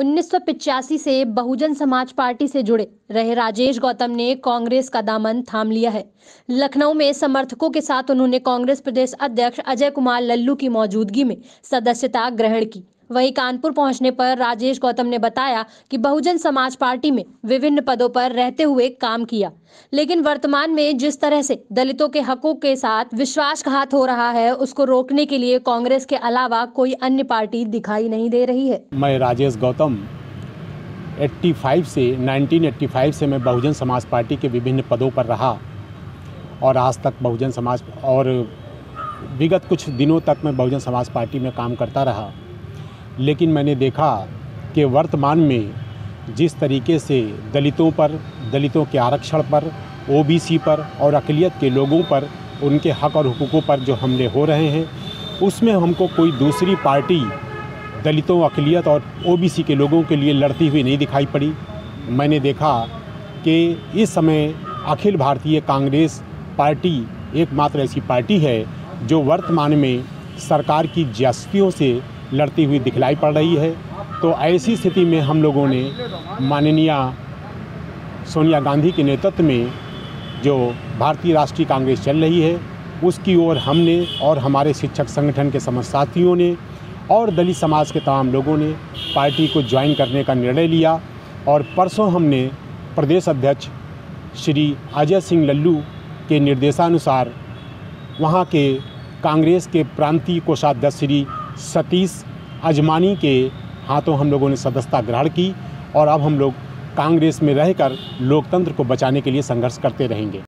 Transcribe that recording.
उन्नीस से बहुजन समाज पार्टी से जुड़े रहे राजेश गौतम ने कांग्रेस का दामन थाम लिया है। लखनऊ में समर्थकों के साथ उन्होंने कांग्रेस प्रदेश अध्यक्ष अजय कुमार लल्लू की मौजूदगी में सदस्यता ग्रहण की। वहीं कानपुर पहुँचने पर राजेश गौतम ने बताया कि बहुजन समाज पार्टी में विभिन्न पदों पर रहते हुए काम किया। लेकिन वर्तमान में जिस तरह से दलितों के हकों के साथ विश्वासघात हो रहा है, उसको रोकने के लिए कांग्रेस के अलावा कोई अन्य पार्टी दिखाई नहीं दे रही है। मैं राजेश गौतम 85 से 1985 से मैं बहुजन समाज पार्टी के विभिन्न पदों पर रहा। और आज तक बहुजन समाज, और विगत कुछ दिनों तक मैं बहुजन समाज पार्टी में काम करता रहा। लेकिन मैंने देखा कि वर्तमान में जिस तरीके से दलितों पर, दलितों के आरक्षण पर ओबीसी पर और अकलियत के लोगों पर, उनके हक और हुकूकों पर जो हमले हो रहे हैं, उसमें हमको कोई दूसरी पार्टी दलितों अकलियत और ओबीसी के लोगों के लिए लड़ती हुई नहीं दिखाई पड़ी। मैंने देखा कि इस समय अखिल भारतीय कांग्रेस पार्टी एकमात्र ऐसी पार्टी है जो वर्तमान में सरकार की ज्यादतियों से लड़ती हुई दिखलाई पड़ रही है। तो ऐसी स्थिति में हम लोगों ने माननीय सोनिया गांधी के नेतृत्व में जो भारतीय राष्ट्रीय कांग्रेस चल रही है, उसकी ओर हमने और हमारे शिक्षक संगठन के समस्त साथियों ने और दलित समाज के तमाम लोगों ने पार्टी को ज्वाइन करने का निर्णय लिया और परसों हमने प्रदेश अध्यक्ष श्री अजय सिंह लल्लू के निर्देशानुसार वहाँ के कांग्रेस के प्रांतीय कोषाध्यक्ष श्री सतीश अजमानी के हाथों हम लोगों ने सदस्यता ग्रहण की और अब हम लोग कांग्रेस में रहकर लोकतंत्र को बचाने के लिए संघर्ष करते रहेंगे।